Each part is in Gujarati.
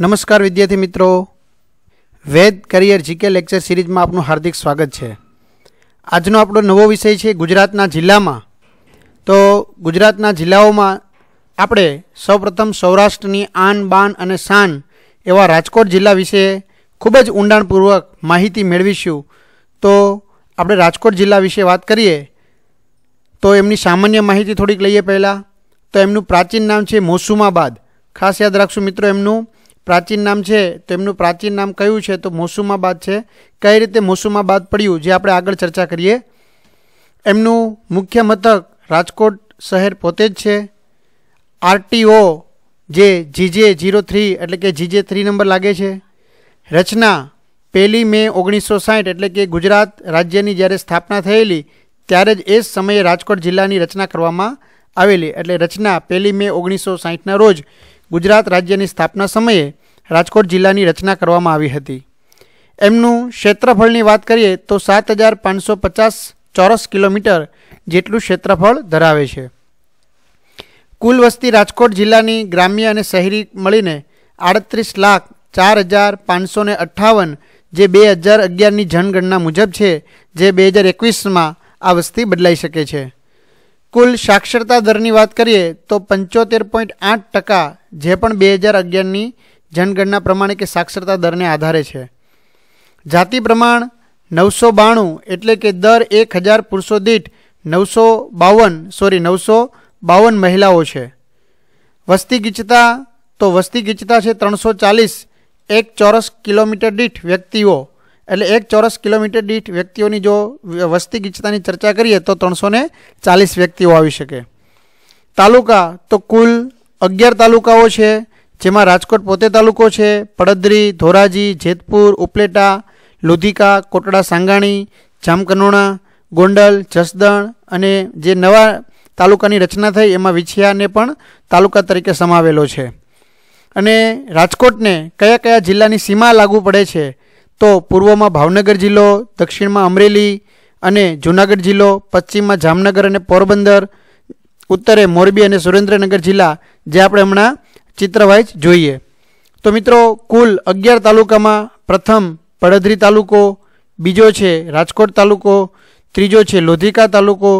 નમસ્કાર વિદ્યાર્થી મિત્રો. વેદ કરિયર જીકે લેક્ચર સિરીઝમાં આપનું હાર્દિક સ્વાગત છે. આજનો આપણો નવો વિષય છે ગુજરાતના જિલ્લામાં. તો ગુજરાતના જિલ્લાઓમાં આપણે સૌપ્રથમ સૌરાષ્ટ્રની આન, બાન અને શાન એવા રાજકોટ જિલ્લા વિશે ખૂબ જ ઊંડાણપૂર્વક માહિતી મેળવીશું. તો આપણે રાજકોટ જિલ્લા વિશે વાત કરીએ, તો એમની સામાન્ય માહિતી થોડીક લઈએ પહેલાં. તો એમનું પ્રાચીન નામ છે મોસુમાબાદ. ખાસ યાદ રાખશું મિત્રો એમનું. પ્રાચીન નામ છે તો એમનું પ્રાચીન નામ કયું છે તો મોસુમાબાદ છે. કઈ રીતે મોસુમાબાદ પડ્યું, જે આપણે આગળ ચર્ચા કરીએ. એમનું મુખ્ય મથક રાજકોટ શહેર પોતે જ છે. આરટીઓ, જે જીજે જીરો થ્રી એટલે કે જીજે થ્રી નંબર લાગે છે. રચના, પહેલી મે ઓગણીસો સાઠ એટલે કે ગુજરાત રાજ્યની જ્યારે સ્થાપના થયેલી, ત્યારે જ એ સમયે રાજકોટ જિલ્લાની રચના કરવામાં આવેલી. એટલે રચના પહેલી મે ઓગણીસો સાહીઠના રોજ ગુજરાત રાજ્યની સ્થાપના સમયે રાજકોટ જિલ્લાની રચના કરવામાં આવી હતી. એમનું ક્ષેત્રફળની વાત કરીએ તો સાત હજાર પાંચસો પચાસ ચોરસ કિલોમીટર જેટલું ક્ષેત્રફળ ધરાવે છે. કુલ વસ્તી રાજકોટ જિલ્લાની ગ્રામ્ય અને શહેરી મળીને આડત્રીસ લાખ ચાર હજાર પાંચસો ને અઠ્ઠાવન જે બે હજાર અગિયારની જનગણના મુજબ છે, જે બે હજાર એકવીસમાં આ વસ્તી બદલાઈ શકે છે. કુલ સાક્ષરતા દરની વાત કરીએ તો પંચોતેર પોઈન્ટ આઠ ટકા જે પણ બે હજાર અગિયારની જનગણના પ્રમાણે કે સાક્ષરતા દરને આધારે છે. જાતિ પ્રમાણ નવસો બાણું એટલે કે દર એક હજાર પુરુષો દીઠ નવસો બાવન સોરી નવસો બાવન મહિલાઓ છે. વસ્તી ગીચતા તો વસ્તી ગીચતા છે ત્રણસો ચાલીસ, એક ચોરસ કિલોમીટર દીઠ વ્યક્તિઓ. એટલે એક ચોરસ કિલોમીટર દીઠ વ્યક્તિઓની જો વસ્તી ગીચતાની ચર્ચા કરીએ તો ત્રણસો ચાલીસ વ્યક્તિઓ આવી શકે. તાલુકા તો કુલ અગિયાર તાલુકાઓ છે. જેમાં રાજકોટ પોતે તાલુકો છે, પડદરી, ધોરાજી, જેતપુર, ઉપલેટા, લુધિકા, કોટડા, સાંગાણી, જામકનોણા, ગોંડલ, જસદણ અને જે નવા તાલુકાની રચના થઈ એમાં વિછિયાને પણ તાલુકા તરીકે સમાવેલો છે. અને રાજકોટને કયા કયા જિલ્લાની સીમા લાગુ પડે છે, તો પૂર્વમાં ભાવનગર જિલ્લો, દક્ષિણમાં અમરેલી અને જૂનાગઢ જિલ્લો, પશ્ચિમમાં જામનગર અને પોરબંદર, ઉત્તરે મોરબી અને સુરેન્દ્રનગર જિલ્લા, જે આપણે હમણાં ચિત્રવાઇઝ જોઈએ. તો મિત્રો, કુલ અગિયાર તાલુકામાં પ્રથમ પડધરી તાલુકો, બીજો છે રાજકોટ તાલુકો, ત્રીજો છે લોધિકા તાલુકો,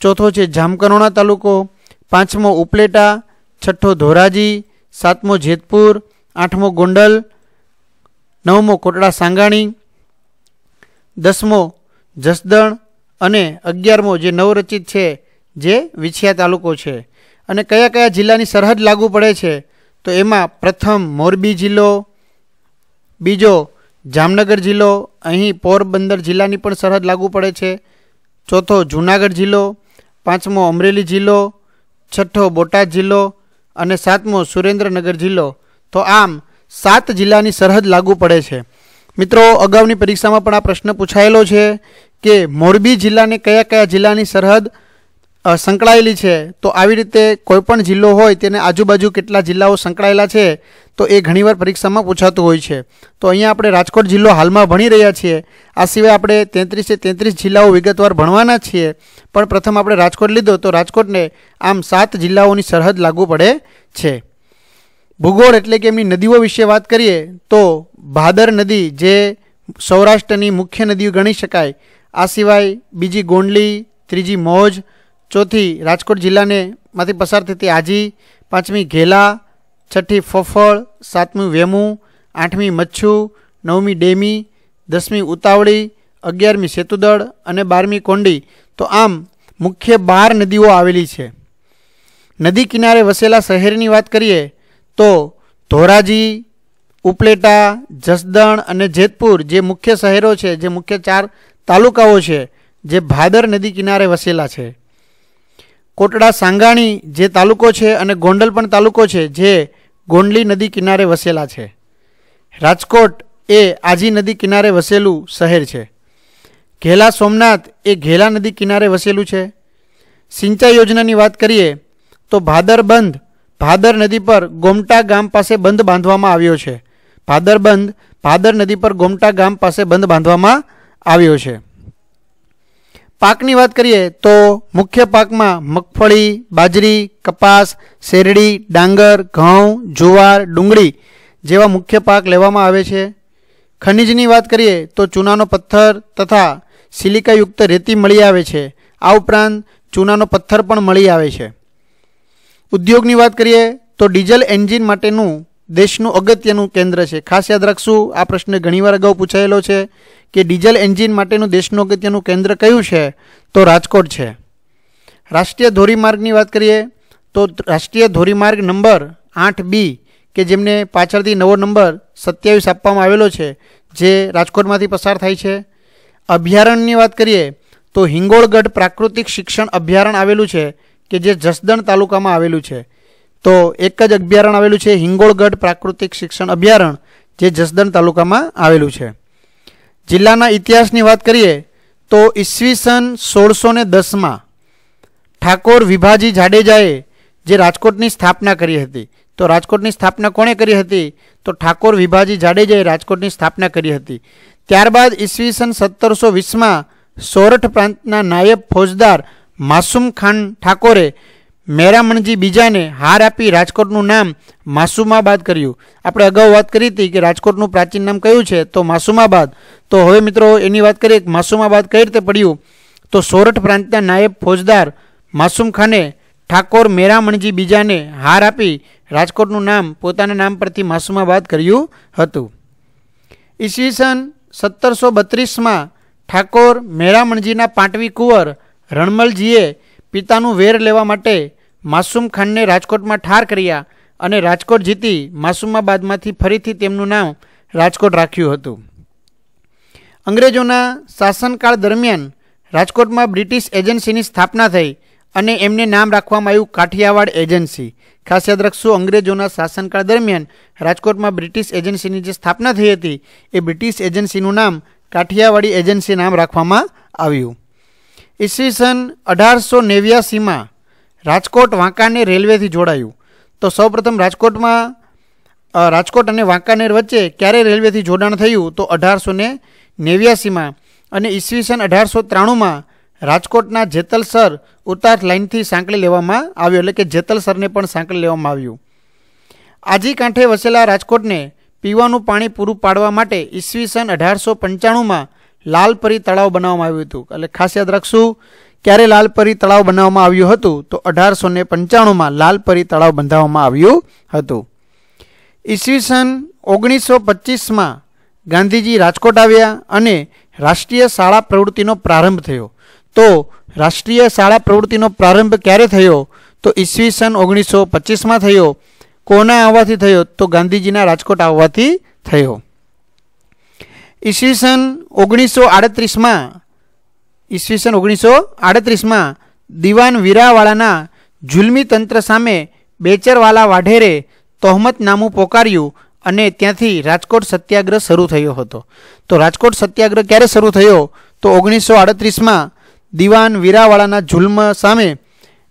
ચોથો છે જામકરોણા તાલુકો, પાંચમો ઉપલેટા, છઠ્ઠો ધોરાજી, સાતમો જેતપુર, આઠમો ગોંડલ, નવમો કોટડા સાંગાણી, દસમો જસદણ અને અગિયારમો જે નવરચિત છે, જે વિછિયા તાલુકો છે. અને કયા કયા જિલ્લાની સરહદ લાગુ પડે છે? તો એમાં પ્રથમ મોરબી જિલ્લો, બીજો જામનગર જિલ્લો, અહીં પોરબંદર જિલ્લાની પણ સરહદ લાગુ પડે છે. ચોથો જૂનાગઢ જિલ્લો, પાંચમો અમરેલી જિલ્લો, છઠ્ઠો બોટાદ જિલ્લો અને સાતમો સુરેન્દ્રનગર જિલ્લો. તો આમ સાત જિલ્લાની સરહદ લાગુ પડે છે. મિત્રો, અગાઉની પરીક્ષામાં પણ આ પ્રશ્ન પૂછાયેલો છે કે મોરબી જિલ્લાને કયા કયા જિલ્લાની સરહદ સંકળાયેલી છે, તો આવી રીતે કોઈપણ જિલ્લો હોય તેને આજુબાજુ કેટલા જિલ્લાઓ સંકળાયેલા છે, તો એ ઘણીવાર પરીક્ષામાં પૂછાતું હોય છે. તો અહીંયા આપણે રાજકોટ જિલ્લો હાલમાં ભણી રહ્યા છીએ. આ સિવાય આપણે તેત્રીસે તેત્રીસ જિલ્લાઓ વિગતવાર ભણવાના છીએ. પણ પ્રથમ આપણે રાજકોટ લીધો, તો રાજકોટને આમ સાત જિલ્લાઓની સરહદ લાગુ પડે છે. ભૂગોળ એટલે કે એમની નદીઓ વિશે વાત કરીએ, તો ભાદર નદી જે સૌરાષ્ટ્રની મુખ્ય નદીઓ ગણી શકાય. આ સિવાય બીજી ગોંડલી, ત્રીજી મોજ ચોથી રાજકોટ જિલ્લાને માંથી પસાર થતી આજી, પાંચમી ઘેલા, છઠ્ઠી ફફળ, સાતમી વેમું, આઠમી મચ્છુ, નવમી ડેમી, દસમી ઉતાવળી, અગિયારમી સેતુદળ અને બારમી કોંડી. તો આમ મુખ્ય બાર નદીઓ આવેલી છે. નદી કિનારે વસેલા શહેરની વાત કરીએ, તો ધોરાજી, ઉપલેટા, જસદણ અને જેતપુર જે મુખ્ય શહેરો છે, જે મુખ્ય ચાર તાલુકાઓ છે, જે ભાદર નદી કિનારે વસેલા છે. કોટડા સાંગાણી જે તાલુકો છે અને ગોંડલ પણ તાલુકો છે, જે ગોંડલી નદી કિનારે વસેલા છે. રાજકોટ એ આજી નદી કિનારે વસેલું શહેર છે. ઘેલા સોમનાથ એ ઘેલા નદી કિનારે વસેલું છે. સિંચાઈ યોજનાની વાત કરીએ, તો ભાદર બંધ, ભાદર નદી પર ગોમટા ગામ પાસે બંધ બાંધવામાં આવ્યો છે. ભાદર બંધ, ભાદર નદી પર ગોમટા ગામ પાસે બંધ બાંધવામાં આવ્યો છે. પાકની વાત કરીએ તો મુખ્ય પાકમાં મગફળી, બાજરી, કપાસ, શેરડી, ડાંગર, ઘઉં, જુવાર, ડુંગળી જેવા મુખ્ય પાક લેવામાં આવે છે. ખનિજની વાત કરીએ તો ચૂનાનો પથ્થર તથા સિલિકાયુક્ત રેતી મળી આવે છે. આ ઉપરાંત ચૂનાનો પથ્થર પણ મળી આવે છે. ઉદ્યોગની વાત કરીએ તો ડીઝલ એન્જિન માટેનું દેશનું અગત્યનું કેન્દ્ર છે. ખાસ યાદ રાખશું, આ પ્રશ્ન ઘણીવાર અગાઉ પૂછાયેલો છે. કે ડીઝલ એન્જિન માટેનું દેશનું અગત્યનું કેન્દ્ર કયું છે, તો રાજકોટ છે. રાષ્ટ્રીય ધોરીમાર્ગની વાત કરીએ, તો રાષ્ટ્રીય ધોરીમાર્ગ નંબર આઠ બી, કે જેમને પાછળથી નવો નંબર સત્યાવીસ આપવામાં આવેલો છે, જે રાજકોટમાંથી પસાર થાય છે. અભયારણ્યની વાત કરીએ, તો હિંગોળગઢ પ્રાકૃતિક શિક્ષણ અભયારણ્ય આવેલું છે, કે જે જસદણ તાલુકામાં આવેલું છે. તો એક જ અભયારણ્ય આવેલું છે, હિંગોળગઢ પ્રાકૃતિક શિક્ષણ અભયારણ્ય જે જસદણ તાલુકામાં આવેલું છે. જિલ્લાના ઇતિહાસની વાત કરીએ તો ઈસવીસન સોળસો ને દસમાં ઠાકોર વિભાજી જાડેજાએ જે રાજકોટની સ્થાપના કરી હતી, તો રાજકોટની સ્થાપના કોણે કરી હતી? તો ઠાકોર વિભાજી જાડેજાએ રાજકોટની સ્થાપના કરી હતી. ત્યારબાદ ઈસવીસન સત્તરસો વીસમાં સોરઠ પ્રાંતના નાયબ ફોજદાર માસુમ ખાન ઠાકોરે મેરામણજી બીજાને હાર આપી રાજકોટનું નામ માસુમાબાદ કર્યું. આપણે અગાઉ વાત કરી હતી કે રાજકોટનું પ્રાચીન નામ કયું છે? તો માસુમાબાદ. તો હવે મિત્રો એની વાત કરીએ કે માસુમાબાદ કઈ રીતે પડ્યું? તો સોરઠ પ્રાંતના નાયબ ફોજદાર માસુમ ખાને ઠાકોર મેરામણજી બીજાને હાર આપી રાજકોટનું નામ પોતાના નામ પરથી માસુમાબાદ કર્યું હતું. ઈસવીસન સત્તરસો બત્રીસમાં ઠાકોર મેરામણજીના પાટવી કુંવર રણમલજીએ પિતાનું વેર લેવા માટે માસુમ ખાનને રાજકોટમાં ઠાર કર્યા અને રાજકોટ જીતી માસુમાબાદમાંથી ફરીથી તેમનું નામ રાજકોટ રાખ્યું હતું. અંગ્રેજોના શાસનકાળ દરમિયાન રાજકોટમાં બ્રિટિશ એજન્સીની સ્થાપના થઈ અને એમને નામ રાખવામાં આવ્યું કાઠિયાવાડ એજન્સી. ખાસ યાદ રાખશું, અંગ્રેજોના શાસનકાળ દરમિયાન રાજકોટમાં બ્રિટિશ એજન્સીની જે સ્થાપના થઈ હતી, એ બ્રિટિશ એજન્સીનું નામ કાઠિયાવાડી એજન્સી નામ રાખવામાં આવ્યું. ઈસવીસન અઢારસો નેવ્યાસીમાં રાજકોટ વાંકાનેર રેલવેથી જોડાયું. તો સૌપ્રથમ રાજકોટમાં રાજકોટ અને વાંકાનેર વચ્ચે ક્યારે રેલવેથી જોડાણ થયું? તો અઢારસો ને નેવ્યાસીમાં અને ઈસવીસન અઢારસો ત્રાણુંમાં રાજકોટના જેતલસર ઉતાર લાઇનથી સાંકળી લેવામાં આવ્યો, એટલે કે જેતલસરને પણ સાંકળી લેવામાં આવ્યું. આજી કાંઠે વસેલા રાજકોટને પીવાનું પાણી પૂરું પાડવા માટે ઈસવીસન અઢારસો પંચાણુંમાં લાલપરી તળાવ બનાવવામાં આવ્યું હતું. એટલે ખાસ યાદ રાખશું ક્યારે લાલપરી તળાવ બનાવવામાં આવ્યું હતું? તો અઢારસો ને પંચાણુંમાં લાલપરી તળાવ બંધાવવામાં આવ્યું હતું. ઈસવીસન ઓગણીસો પચીસમાં ગાંધીજી રાજકોટ આવ્યા અને રાષ્ટ્રીય શાળા પ્રવૃત્તિનો પ્રારંભ થયો. તો રાષ્ટ્રીય શાળા પ્રવૃત્તિનો પ્રારંભ ક્યારે થયો? તો ઈસવીસન ઓગણીસો પચીસમાં થયો. કોના આવવાથી થયો? તો ગાંધીજીના રાજકોટ આવવાથી થયો. ઈસવીસન ઓગણીસો આડત્રીસમાં ઈસવીસન ઓગણીસો આડત્રીસમાં દિવાન વીરાવાળાના જુલમી તંત્ર સામે બેચરવાલા વાઢેરે તોહમતનામું પોકાર્યું અને ત્યાંથી રાજકોટ સત્યાગ્રહ શરૂ થયો હતો. તો રાજકોટ સત્યાગ્રહ ક્યારે શરૂ થયો? તો ઓગણીસો આડત્રીસમાં દિવાન વીરાવાળાના જુલ્મ સામે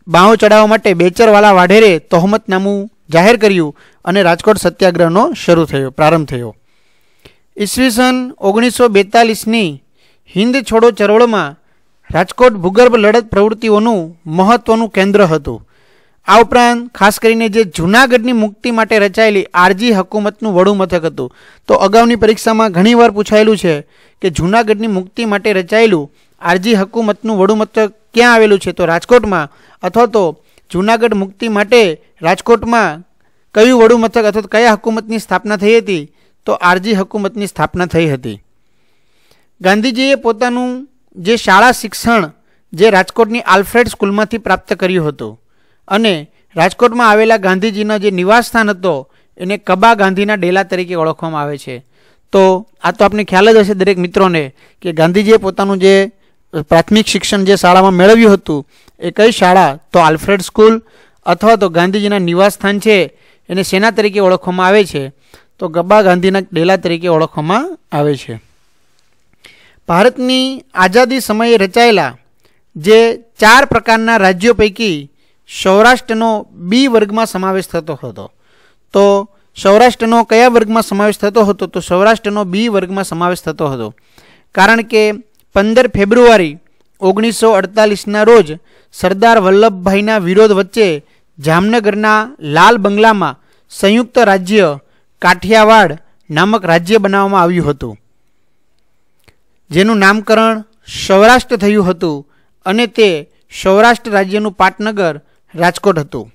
બાહો ચડાવવા માટે બેચરવાલા વાઢેરે તોહમતનામું જાહેર કર્યું અને રાજકોટ સત્યાગ્રહનો શરૂ થયો, પ્રારંભ થયો. ઈસવીસન ઓગણીસો બેતાલીસની હિન્દ છોડો ચળવળમાં રાજકોટ ભૂગર્ભ લડત પ્રવૃત્તિઓનું મહત્ત્વનું કેન્દ્ર હતું. આ ઉપરાંત ખાસ કરીને જે જૂનાગઢની મુક્તિ માટે રચાયેલી આરજી હકુમતનું વડું મથક હતું. તો અગાઉની પરીક્ષામાં ઘણીવાર પૂછાયેલું છે કે જૂનાગઢની મુક્તિ માટે રચાયેલું આરજી હકુમતનું વડું મથક ક્યાં આવેલું છે? તો રાજકોટમાં અથવા તો જૂનાગઢ મુક્તિ માટે રાજકોટમાં કયું વડું મથક અથવા કયા હકુમતની સ્થાપના થઈ હતી? તો આરજી હકુમતની સ્થાપના થઈ હતી. ગાંધીજીએ પોતાનું જે શાળા શિક્ષણ જે રાજકોટની આલ્ફ્રેડ સ્કૂલમાંથી પ્રાપ્ત કર્યું હતું અને રાજકોટમાં આવેલા ગાંધીજીનો જે નિવાસસ્થાન હતો, એને કબા ગાંધીના ડેલા તરીકે ઓળખવામાં આવે છે. તો આ તો આપને ખ્યાલ જ હશે દરેક મિત્રોને કે ગાંધીજીએ પોતાનું જે પ્રાથમિક શિક્ષણ જે શાળામાં મેળવ્યું હતું, એ કઈ શાળા? તો આલ્ફ્રેડ સ્કૂલ અથવા તો ગાંધીજીના નિવાસસ્થાન છે, એને સેના તરીકે ઓળખવામાં આવે છે. તો ગબ્બા ગાંધીના ડેલા તરીકે ઓળખવામાં આવે છે. ભારતની આઝાદી સમયે રચાયેલા જે ચાર પ્રકારના રાજ્યો પૈકી સૌરાષ્ટ્રનો બી વર્ગમાં સમાવેશ થતો હતો. તો સૌરાષ્ટ્રનો કયા વર્ગમાં સમાવેશ થતો હતો? તો સૌરાષ્ટ્રનો બી વર્ગમાં સમાવેશ થતો હતો. કારણ કે પંદર ફેબ્રુઆરી ઓગણીસો અડતાલીસના રોજ સરદાર વલ્લભભાઈના વિરોધ વચ્ચે જામનગરના લાલ બંગલામાં સંયુક્ત રાજ્ય કાઠિયાવાડ નામક રાજ્ય બનાવવામાં આવ્યું હતું. જેનું નામકરણ સૌરાષ્ટ્ર થયું હતું અને તે સૌરાષ્ટ્ર રાજ્યનું પાટનગર, રાજકોટ હતું.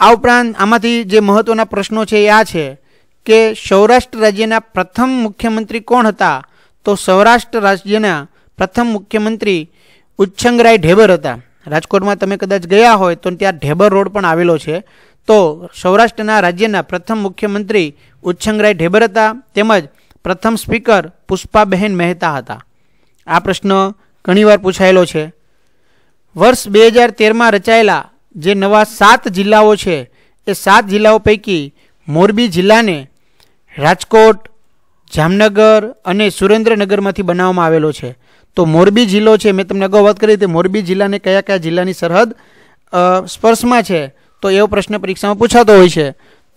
આ ઉપરાંત આમાંથી જે મહત્ત્વના પ્રશ્નો છે એ આ છે કે સૌરાષ્ટ્ર રાજ્યના પ્રથમ મુખ્યમંત્રી કોણ હતા? તો સૌરાષ્ટ્ર રાજ્યના પ્રથમ મુખ્યમંત્રી ઉચ્છંગરાય ઢેબર હતા. રાજકોટમાં તમે કદાચ ગયા હોય તો ત્યાં ઢેબર રોડ પણ આવેલો છે. તો સૌરાષ્ટ્રના રાજ્યના પ્રથમ મુખ્યમંત્રી ઉચ્છંગરાય ઢેબર હતા. તેમજ પ્રથમ સ્પીકર પુષ્પાબહેન મહેતા હતા. આ પ્રશ્ન ઘણીવાર પૂછાયેલો છે. વર્ષ બે હજાર તેરમાં રચાયેલા જે નવા સાત જિલ્લાઓ છે, એ સાત જિલ્લાઓ પૈકી મોરબી જિલ્લાને રાજકોટ, જામનગર અને સુરેન્દ્રનગરમાંથી બનાવવામાં આવેલો છે. તો મોરબી જિલ્લો છે, મેં તમને અગાઉ વાત કરી હતી, મોરબી જિલ્લાને કયા કયા જિલ્લાની સરહદ સ્પર્શમાં છે? તો એવો પ્રશ્ન પરીક્ષામાં પૂછાતો હોય છે.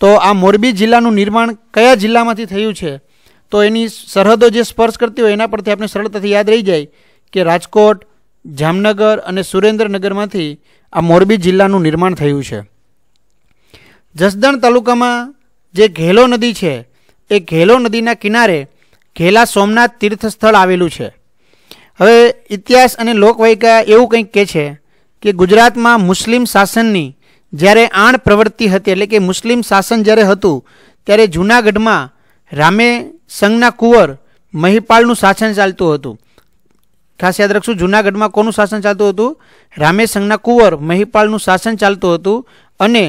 તો આ મોરબી જિલ્લાનું નિર્માણ કયા જિલ્લામાંથી થયું છે? તો એની સરહદો જે સ્પર્શ કરતી હોય એના પરથી આપણે સરળતાથી યાદ રહી જાય કે રાજકોટ, જામનગર અને સુરેન્દ્રનગરમાંથી આ મોરબી જિલ્લાનું નિર્માણ થયું છે. જસદણ તાલુકામાં જે ઘેલો નદી છે, એ ઘેલો નદીના કિનારે ઘેલા સોમનાથ તીર્થ સ્થળ આવેલું છે. હવે ઇતિહાસ અને લોકવાયકા એવું કંઈક કહે છે કે ગુજરાતમાં મુસ્લિમ શાસનની જ્યારે આણ પ્રવૃત્તિ હતી, એટલે કે મુસ્લિમ શાસન જ્યારે હતું, ત્યારે જૂનાગઢમાં રામે સંઘના કુંવર મહિપાલનું શાસન ચાલતું હતું. ખાસ યાદ રાખશું, જૂનાગઢમાં કોનું શાસન ચાલતું હતું? રામે સંઘના કુંવર મહિપાલનું શાસન ચાલતું હતું અને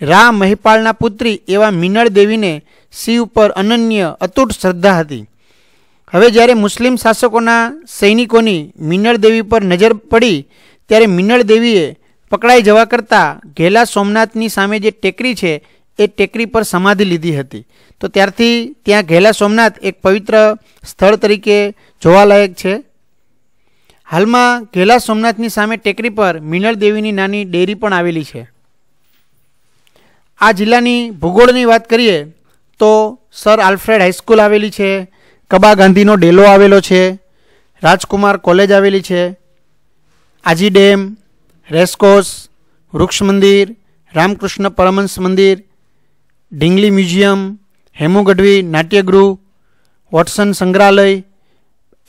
રા મહિપાલના પુત્રી એવા મિનળ દેવીને શિવ પર અનન્ય અતૂટ શ્રદ્ધા હતી. હવે જ્યારે મુસ્લિમ શાસકોના સૈનિકોની મિનળ દેવી પર નજર પડી, ત્યારે મિનળ દેવીએ પકડાઈ જવા કરતાં ઘેલા સોમનાથની સામે જે ટેકરી છે એ ટેકરી પર સમાધિ લીધી હતી. તો ત્યારથી ત્યાં ઘેલા સોમનાથ એક પવિત્ર સ્થળ તરીકે જોવાલાયક છે. હાલમાં ઘેલા સોમનાથની સામે ટેકરી પર મિનળ દેવીની નાની ડેરી પણ આવેલી છે. આ જિલ્લાની ભૂગોળની વાત કરીએ તો સર આલ્ફ્રેડ હાઈસ્કૂલ આવેલી છે, કબા ગાંધીનો ડેલો આવેલો છે, રાજકુમાર કોલેજ આવેલી છે, આજી ડેમ, રેસકોસ વૃક્ષ મંદિર રામકૃષ્ણ પરમહંસ મંદિર ઢીંગલી મ્યુઝિયમ, હેમુ ગઢવી નાટ્યગૃહ, વોટસન સંગ્રહાલય,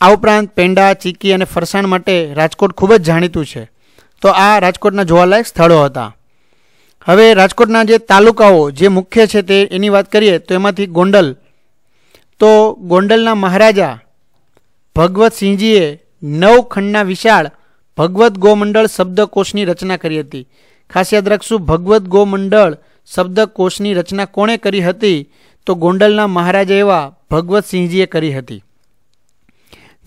આ ઉપરાંત પેંડા, ચીકી અને ફરસાણ માટે રાજકોટ ખૂબ જ જાણીતું છે. તો આ રાજકોટના જોવાલાયક સ્થળો હતા. હવે રાજકોટના જે તાલુકાઓ જે મુખ્ય છે તે એની વાત કરીએ તો એમાંથી ગોંડલ. તો ગોંડલના મહારાજા ભગવતસિંહજીએ નવ ખંડના વિશાળ ભગવત ગોમંડળ શબ્દકોશની રચના કરી હતી. ખાસ યાદ રાખશું, ભગવત ગોમંડળ શબ્દકોશની રચના કોણે કરી હતી તો ગોંડલના મહારાજા એવા ભગવતસિંહજીએ કરી હતી.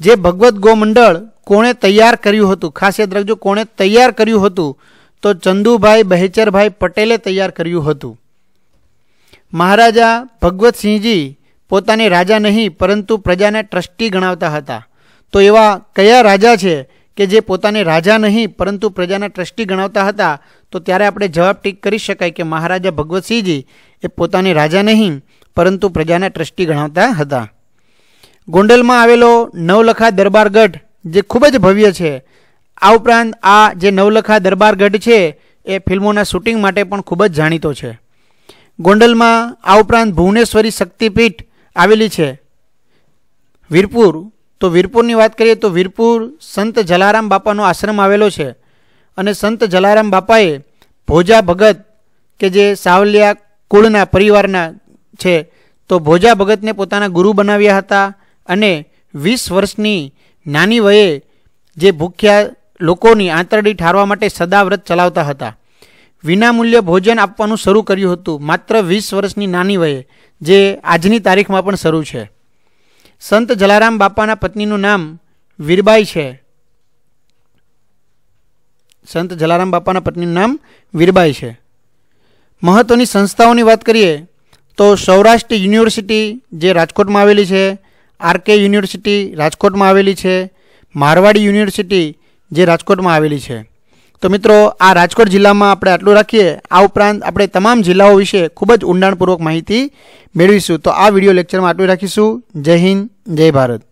જે ભગવત ગોમંડળ કોણે તૈયાર કર્યું હતું, ખાસ યાદ રાખજો, કોણે તૈયાર કર્યું હતું, તો ચંદુભાઈ બહેચરભાઈ પટેલે તૈયાર કર્યું હતું. મહારાજા ભગવતસિંહજી પોતાને રાજા નહીં, પરંતુ પ્રજાને ટ્રસ્ટી ગણાવતા હતા. તો એવા કયા રાજા છે કે જે પોતાને રાજા નહીં, પરંતુ પ્રજાના ટ્રસ્ટી ગણાવતા હતા, તો ત્યારે આપણે જવાબ ટીક કરી શકાય કે મહારાજા ભગવતસિંહજી એ પોતાને રાજા નહીં, પરંતુ પ્રજાના ટ્રસ્ટી ગણાવતા હતા. ગોંડલમાં આવેલો નવલખા દરબારગઢ, જે ખૂબ જ ભવ્ય છે, આ ઉપરાંત આ જે નવલખા દરબારગઢ છે, એ ફિલ્મોના શૂટિંગ માટે પણ ખૂબ જ જાણીતો છે. ગોંડલમાં આ ઉપરાંત ભુવનેશ્વરી શક્તિપીઠ આવેલી છે. વીરપુર તો વીરપુરની વાત કરીએ તો વીરપુર સંત જલારામ બાપાનો આશ્રમ આવેલો છે. અને સંત જલારામ બાપાએ ભોજા ભગત કે જે સાવલિયા કુળના પરિવારના છે, તો ભોજા ભગતને પોતાના ગુરુ બનાવ્યા હતા અને વીસ વર્ષની નાની વયે જે ભૂખ્યા લોકોની આંતરડી ઠારવા માટે સદાવ્રત ચલાવતા હતા. વિનામૂલ્ય ભોજન આપવાનું શરૂ કર્યું હતું માત્ર વીસ વર્ષની નાની વયે, જે આજની તારીખમાં પણ શરૂ છે. સંત જલારામ બાપાના પત્નીનું નામ વીરબાઈ છે. સંત જલારામ બાપાના પત્નીનું નામ વીરબાઈ છે. મહત્ત્વની સંસ્થાઓની વાત કરીએ તો સૌરાષ્ટ્ર યુનિવર્સિટી જે રાજકોટમાં આવેલી છે આરકે યુનિવર્સિટી રાજકોટમાં આવેલી છે, મારવાડી યુનિવર્સિટી જે રાજકોટમાં આવેલી છે. તો મિત્રો, આ રાજકોટ જિલ્લામાં આપણે આટલું રાખીએ. આ ઉપરાંત આપણે તમામ જિલ્લાઓ વિશે ખૂબ જ ઊંડાણપૂર્વક માહિતી મેળવીશું. તો આ વીડિયો લેક્ચરમાં આટલું રાખીશું. જય હિન્દ, જય ભારત.